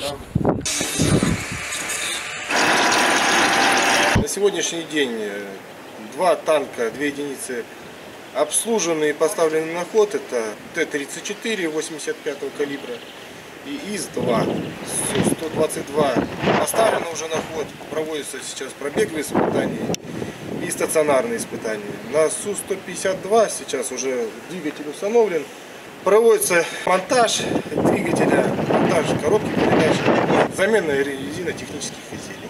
На сегодняшний день э, два танка, две единицы обслужены и поставлены на ход. Это Т-34 85 калибра и ИС-2. 122 поставлено уже на ход. Проводятся сейчас пробеговые испытания и стационарные испытания. На Су-152 сейчас уже двигатель установлен. Проводится монтаж двигателя монтаж коробки передач, замена резинотехнических изделий.